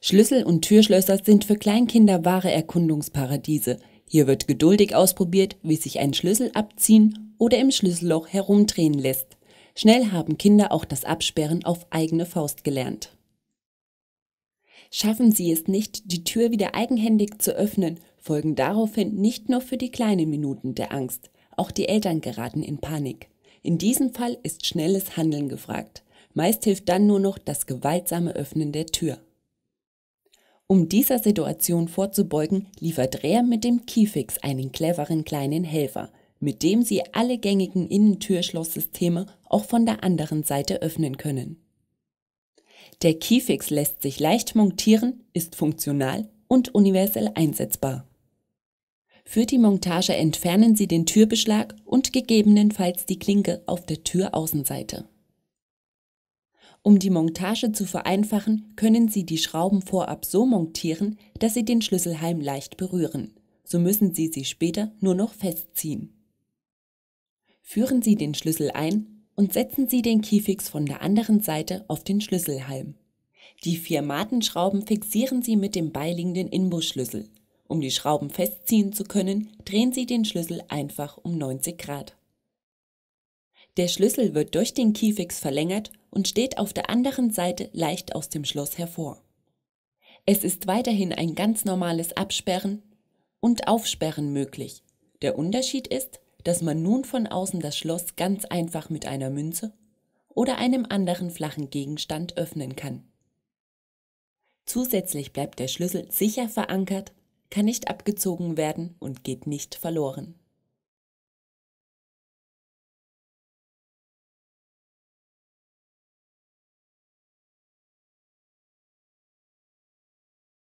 Schlüssel und Türschlösser sind für Kleinkinder wahre Erkundungsparadiese. Hier wird geduldig ausprobiert, wie sich ein Schlüssel abziehen oder im Schlüsselloch herumdrehen lässt. Schnell haben Kinder auch das Absperren auf eigene Faust gelernt. Schaffen sie es nicht, die Tür wieder eigenhändig zu öffnen, folgen daraufhin nicht nur für die kleinen Minuten der Angst, auch die Eltern geraten in Panik. In diesem Fall ist schnelles Handeln gefragt. Meist hilft dann nur noch das gewaltsame Öffnen der Tür. Um dieser Situation vorzubeugen, liefert Rehr mit dem Keyfix einen cleveren kleinen Helfer, mit dem Sie alle gängigen Innentürschlosssysteme auch von der anderen Seite öffnen können. Der Keyfix lässt sich leicht montieren, ist funktional und universell einsetzbar. Für die Montage entfernen Sie den Türbeschlag und gegebenenfalls die Klinke auf der Türaußenseite. Um die Montage zu vereinfachen, können Sie die Schrauben vorab so montieren, dass sie den Schlüsselhalm leicht berühren. So müssen Sie sie später nur noch festziehen. Führen Sie den Schlüssel ein und setzen Sie den Keyfix von der anderen Seite auf den Schlüsselhalm. Die vier Matenschrauben fixieren Sie mit dem beiliegenden Inbusschlüssel. Um die Schrauben festziehen zu können, drehen Sie den Schlüssel einfach um 90 Grad. Der Schlüssel wird durch den Keyfix verlängert und steht auf der anderen Seite leicht aus dem Schloss hervor. Es ist weiterhin ein ganz normales Absperren und Aufsperren möglich. Der Unterschied ist, dass man nun von außen das Schloss ganz einfach mit einer Münze oder einem anderen flachen Gegenstand öffnen kann. Zusätzlich bleibt der Schlüssel sicher verankert, kann nicht abgezogen werden und geht nicht verloren.